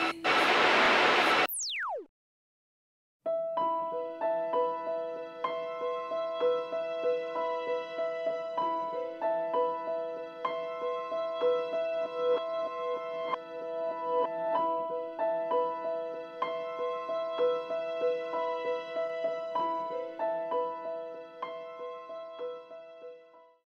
Thank you.